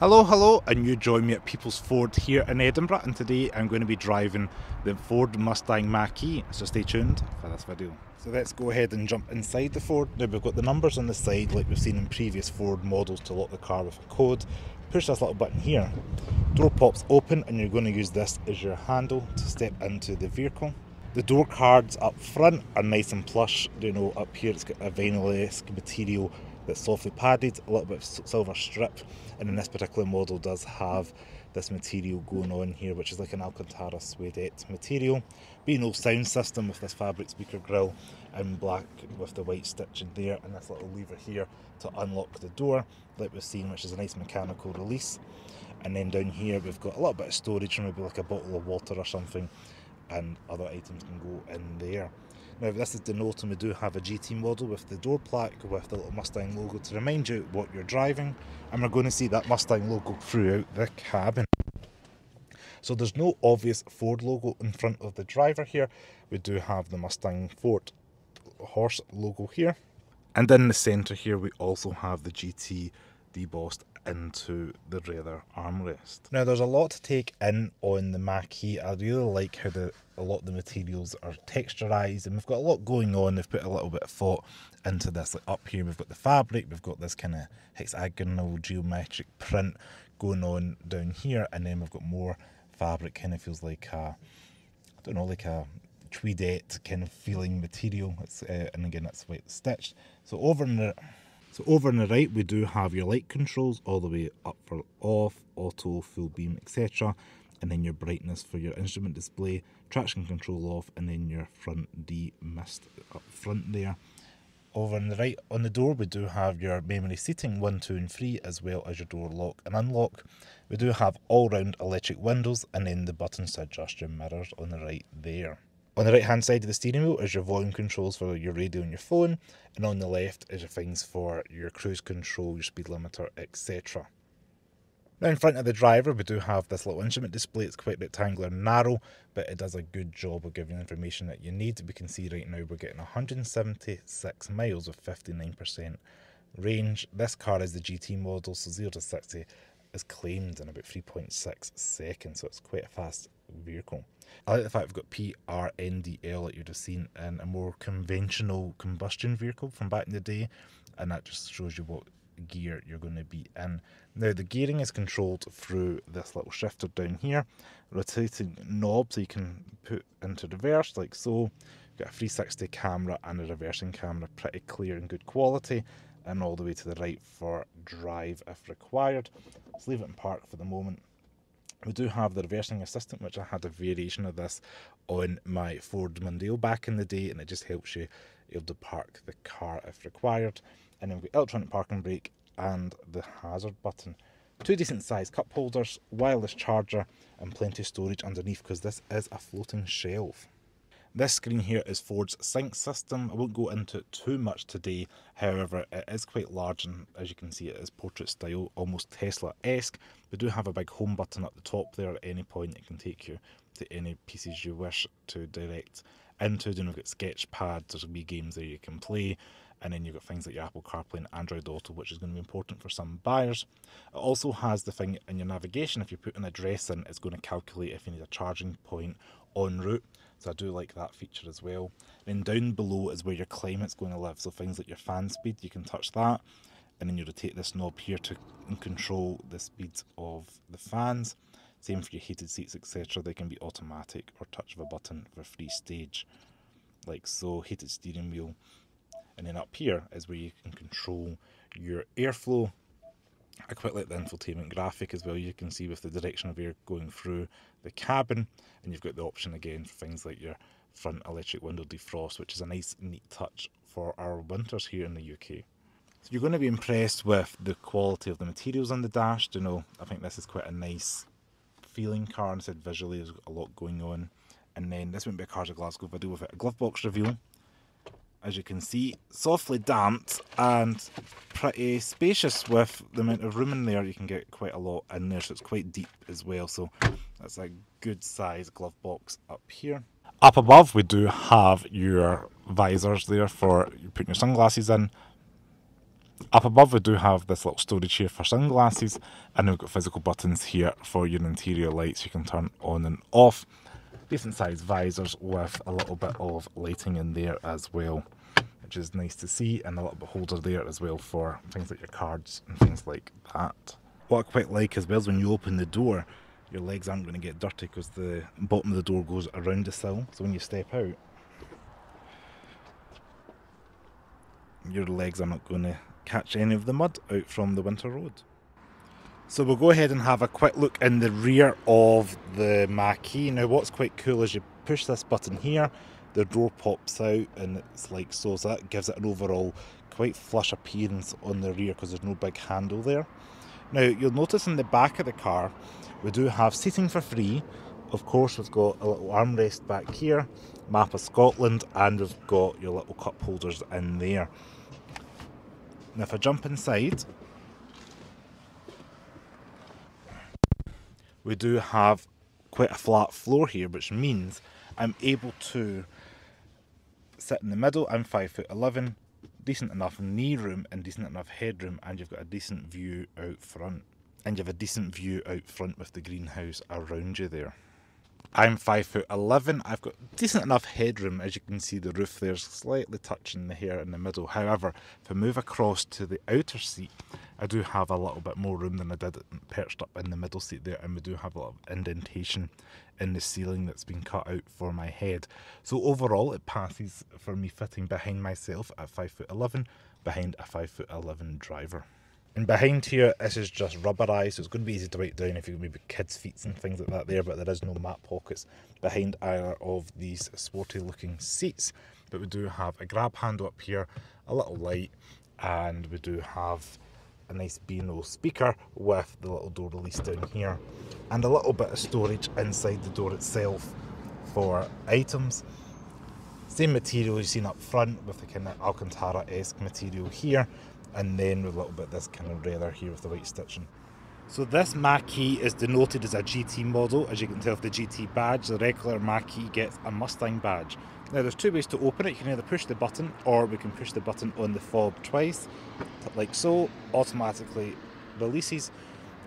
Hello, hello, and you join me at People's Ford here in Edinburgh, and today I'm going to be driving the Ford Mustang Mach-E, so stay tuned for this video. So let's go ahead and jump inside the Ford. Now we've got the numbers on the side like we've seen in previous Ford models to lock the car with a code. Push this little button here, door pops open and you're going to use this as your handle to step into the vehicle. The door cards up front are nice and plush, you know, up here it's got a vinyl-esque material that's softly padded, a little bit of silver strip, and in this particular model does have this material going on here, which is like an Alcantara suedette material. B&O sound system with this fabric speaker grill in black with the white stitching there, and this little lever here to unlock the door, like we've seen, which is a nice mechanical release. And then down here we've got a little bit of storage, maybe like a bottle of water or something, and other items can go in there. Now this is denoting we do have a GT model with the door plaque with the little Mustang logo to remind you what you're driving and we're going to see that Mustang logo throughout the cabin. So there's no obvious Ford logo in front of the driver here. We do have the Mustang Ford horse logo here. And in the centre here we also have the GT debossed into the rear armrest. Now there's a lot to take in on the Mach-E. I really like how the a lot of the materials are texturized and we've got a lot going on. They've put a little bit of thought into this. Like up here we've got the fabric, we've got this kind of hexagonal geometric print going on down here and then we've got more fabric kind of feels like a I don't know like a tweedette kind of feeling material. It's uh, and again that's white stitched. So over in the so over on the right we do have your light controls all the way up for off, auto, full beam, etc. And then your brightness for your instrument display, traction control off, and then your front D mist up front there. Over on the right on the door we do have your memory seating 1, 2 and 3 as well as your door lock and unlock. We do have all round electric windows and then the buttons to adjust your mirrors on the right there. On the right hand side of the steering wheel is your volume controls for your radio and your phone, and on the left is your things for your cruise control, your speed limiter, etc. Now in front of the driver we do have this little instrument display, it's quite rectangular and narrow, but it does a good job of giving you information that you need. We can see right now we're getting 176 miles with 59% range. This car is the GT model, so 0 to 60 is claimed in about 3.6 seconds, so it's quite a fast vehicle. I like the fact we've got PRNDL that you'd have seen in a more conventional combustion vehicle from back in the day, and that just shows you what gear you're going to be in. Now the gearing is controlled through this little shifter down here, rotating knob so you can put into reverse like so. You've got a 360 camera and a reversing camera, pretty clear and good quality, and all the way to the right for drive if required. Let's leave it in park for the moment. We do have the reversing assistant, which I had a variation of this on my Ford Mondeo back in the day, and it just helps you able to park the car if required. And then we've got electronic parking brake and the hazard button. Two decent sized cup holders, wireless charger, and plenty of storage underneath because this is a floating shelf. This screen here is Ford's sync system. I won't go into it too much today, however, it is quite large and as you can see, it is portrait style, almost Tesla esque. We do have a big home button at the top there at any point, it can take you to any pieces you wish to direct into. Then we've got sketch pads, there's be games there you can play, and then you've got things like your Apple CarPlay and Android Auto, which is going to be important for some buyers. It also has the thing in your navigation, if you put an address in, it's going to calculate if you need a charging point en route. So I do like that feature as well. Then down below is where your climate's going to live. So things like your fan speed, you can touch that. And then you rotate this knob here to control the speed of the fans. Same for your heated seats, etc. They can be automatic or touch of a button for free stage. Like so, heated steering wheel. And then up here is where you can control your airflow I quite like the infotainment graphic as well. You can see with the direction of air going through the cabin, and you've got the option again for things like your front electric window defrost, which is a nice, neat touch for our winters here in the UK. So you're going to be impressed with the quality of the materials on the dash. You know, I think this is quite a nice feeling car, and I said visually there's a lot going on. And then this wouldn't be a Cars of Glasgow video with it. A glove box reveal as you can see, softly damped and pretty spacious with the amount of room in there. You can get quite a lot in there, so it's quite deep as well. So that's a good size glove box up here. Up above, we do have your visors there for putting your sunglasses in. Up above we do have this little storage here for sunglasses and we've got physical buttons here for your interior lights you can turn on and off. Decent sized visors with a little bit of lighting in there as well which is nice to see and a little bit holder there as well for things like your cards and things like that. What I quite like as well is when you open the door your legs aren't going to get dirty because the bottom of the door goes around the sill so when you step out your legs are not going to catch any of the mud out from the winter road. So we'll go ahead and have a quick look in the rear of the Mach-E. Now what's quite cool is you push this button here, the door pops out and it's like so, so that gives it an overall quite flush appearance on the rear because there's no big handle there. Now you'll notice in the back of the car we do have seating for free. Of course we've got a little armrest back here, map of Scotland and we've got your little cup holders in there. Now if I jump inside, we do have quite a flat floor here, which means I'm able to sit in the middle. I'm 5 foot 11, decent enough knee room and decent enough headroom, and you've got a decent view out front. And you have a decent view out front with the greenhouse around you there. I'm five foot eleven. I've got decent enough headroom, as you can see. The roof there's slightly touching the hair in the middle. However, if I move across to the outer seat, I do have a little bit more room than I did perched up in the middle seat there, and we do have a lot of indentation in the ceiling that's been cut out for my head. So overall, it passes for me fitting behind myself at five foot eleven, behind a five foot eleven driver. And behind here, this is just rubberized, so it's going to be easy to write down if you've maybe kids' feet and things like that there, but there is no mat pockets behind either of these sporty looking seats. But we do have a grab handle up here, a little light, and we do have a nice B&O speaker with the little door release down here, and a little bit of storage inside the door itself for items. Same material you've seen up front with the kind of Alcantara-esque material here, and then with a little bit this kind of leather here with the white stitching. So this Mach-E is denoted as a GT model, as you can tell with the GT badge. The regular Mach-E gets a Mustang badge. Now there's two ways to open it. You can either push the button or we can push the button on the fob twice, like so, automatically releases.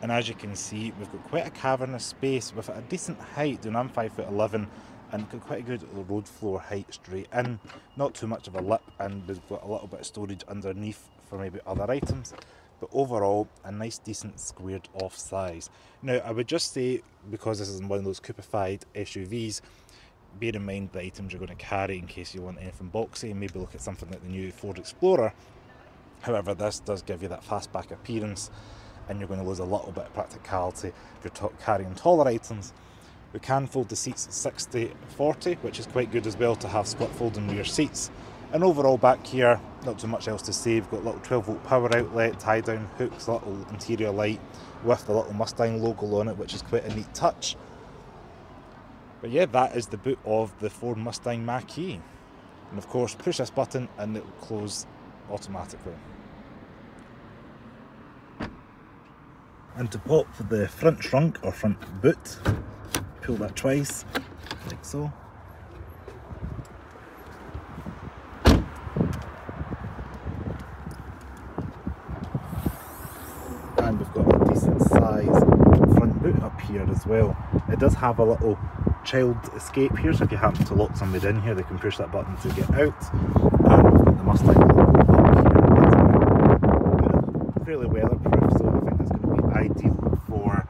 And as you can see, we've got quite a cavernous space with a decent height, and I'm 5 foot 11 and got quite a good road floor height straight in. Not too much of a lip, and we've got a little bit of storage underneath for maybe other items. But overall, a nice, decent, squared off size. Now, I would just say, because this is one of those coupified SUVs, bear in mind the items you're going to carry in case you want anything boxy. Maybe look at something like the new Ford Explorer. However, this does give you that fastback appearance, and you're going to lose a little bit of practicality if you're carrying taller items. We can fold the seats 60-40, which is quite good as well to have split folding rear seats. And overall back here, not too much else to say. We've got a little 12 volt power outlet, tie down hooks, little interior light with the little Mustang logo on it, which is quite a neat touch. But yeah, that is the boot of the Ford Mustang Mach-E. And of course, push this button and it will close automatically. And to pop the front trunk or front boot, pull that twice, like so. And we've got a decent size front boot up here well. It does have a little child escape here, so if you happen to lock somebody in here, they can push that button to get out. And we've got the Mustang. Fairly weatherproof, so I think that's going to be ideal for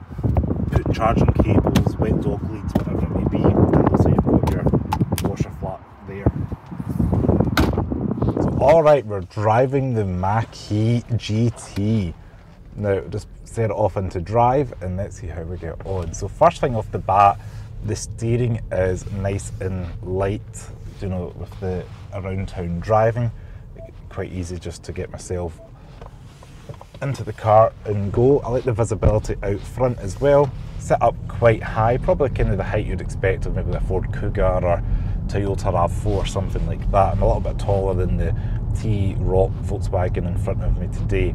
putting charging cables, wet dog leads, whatever it may be. And also you've got your washer flat there. So alright, we're driving the Mach-E GT. Now just set it off into drive and let's see how we get on. So first thing off the bat, the steering is nice and light, you know, with the around town driving. Quite easy just to get myself into the car and go. I like the visibility out front as well. Set up quite high, probably kind of the height you'd expect of maybe a Ford Kuga or Toyota RAV4 or something like that. I'm a little bit taller than the T-Roc Volkswagen in front of me today.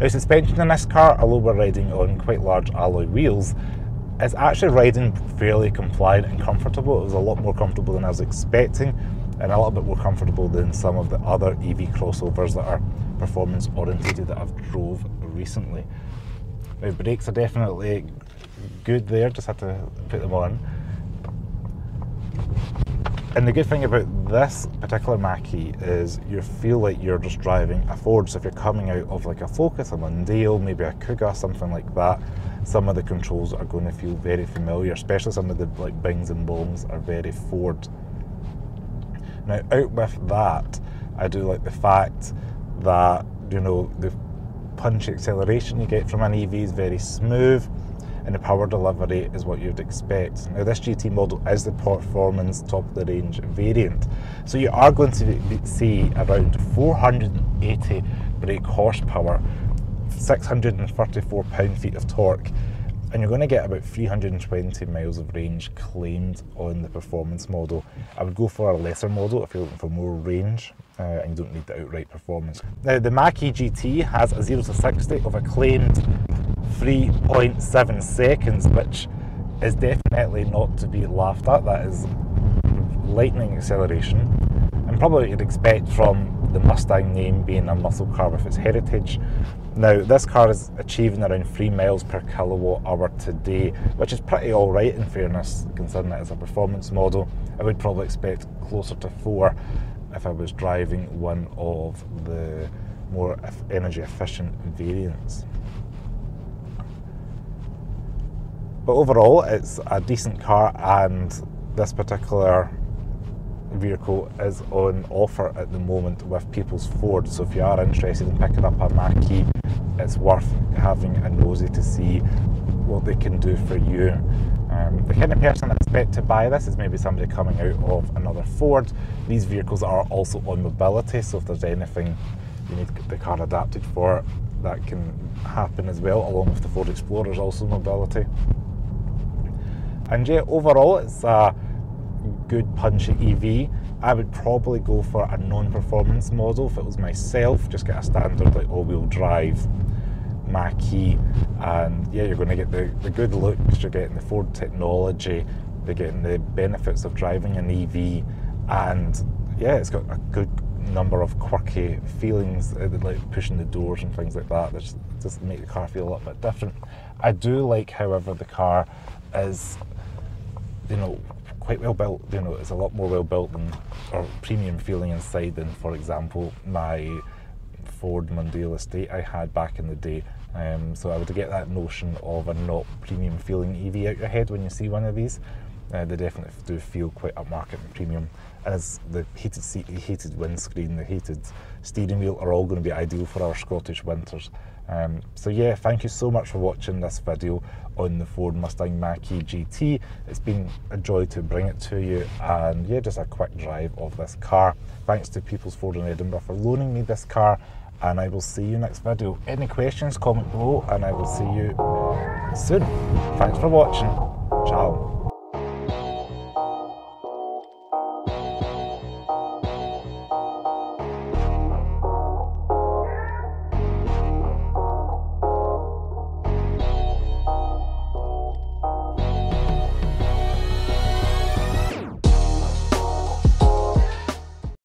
Now suspension in this car, although we're riding on quite large alloy wheels, is actually riding fairly compliant and comfortable. It was a lot more comfortable than I was expecting and a little bit more comfortable than some of the other EV crossovers that are performance orientated that I've drove recently. The brakes are definitely good there, just had to put them on. And the good thing about this particular Mach-E is you feel like you're just driving a Ford. So if you're coming out of like a Focus, a Mondeo, maybe a Kuga, something like that, some of the controls are going to feel very familiar, especially some of the like bings and bongs are very Ford. Now out with that, I do like the fact that, you know, the punchy acceleration you get from an EV is very smooth and the power delivery is what you'd expect. Now this GT model is the performance top of the range variant, so you are going to see around 480 brake horsepower, 634 pound-feet of torque, and you're going to get about 320 miles of range claimed on the performance model. I would go for a lesser model if you're looking for more range uh, and you don't need the outright performance. Now the Mach-E GT has a 0 to 60 of a claimed 3.7 seconds, which is definitely not to be laughed at. That is lightning acceleration, and probably you'd expect from the Mustang name being a muscle car with its heritage. Now, this car is achieving around 3 miles per kilowatt hour today, which is pretty alright in fairness, considering it is a performance model. I would probably expect closer to 4 if I was driving one of the more energy efficient variants. But overall, it's a decent car, and this particular vehicle is on offer at the moment with People's Ford. So if you are interested in picking up a Mach-E, it's worth having a nosy to see what they can do for you. Um, the kind of person I expect to buy this is maybe somebody coming out of another Ford. These vehicles are also on mobility, so if there's anything you need the car adapted for, that can happen as well, along with the Ford Explorer's also mobility. And yeah, overall, it's a good punchy EV. I would probably go for a non-performance model if it was myself. Just get a standard like all-wheel drive Mach-E, and yeah, you're going to get the, the good looks. You're getting the Ford technology. You're getting the benefits of driving an EV, and yeah, it's got a good number of quirky feelings, uh, like pushing the doors and things like that. That just, just make the car feel a little bit different. I do like, however, the car is you know, quite well built. You know, it's a lot more well built than or premium feeling inside than, for example, my Ford Mondeo Estate I had back in the day. Um, so I would get that notion of a not premium feeling EV out your head when you see one of these. Uh, they definitely do feel quite upmarket and premium. As the heated seat, the heated windscreen, the heated steering wheel are all going to be ideal for our Scottish winters. Um, so yeah, thank you so much for watching this video on the Ford Mustang Mach-E GT. It's been a joy to bring it to you and yeah, just a quick drive of this car. Thanks to People's Ford in Edinburgh for loaning me this car and I will see you next video. Any questions, comment below and I will see you soon. Thanks for watching. Ciao.